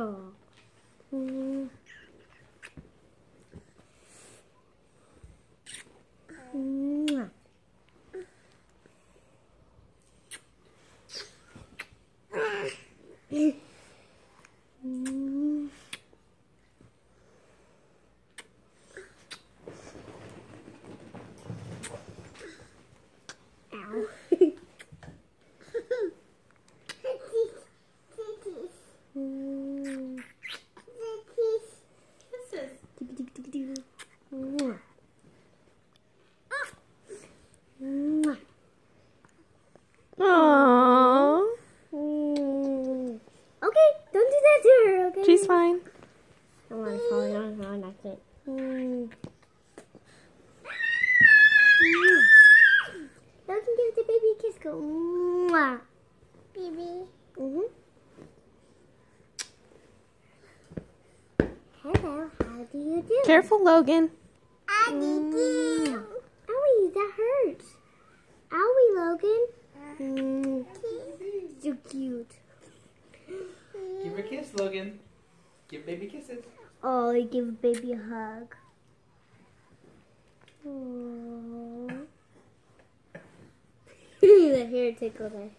Oh. Mm. Mm. Ow. Mm. Kisses. Digga-digga-digga-digga. Mwah. Mwah. Aww. Mm. Okay, don't do that to her, okay? She's fine. I want to fall down on that's it. Mm. Now I can give the baby a kiss. Go. Mwah. Baby. Mm-hmm. Hello, how do you do? Careful, Logan. Mm. Owie, that hurts. Owie, Logan. Mm. So cute. Give her a kiss, Logan. Give baby kisses. Oh, I give baby a hug. Aww. the hair tickled her.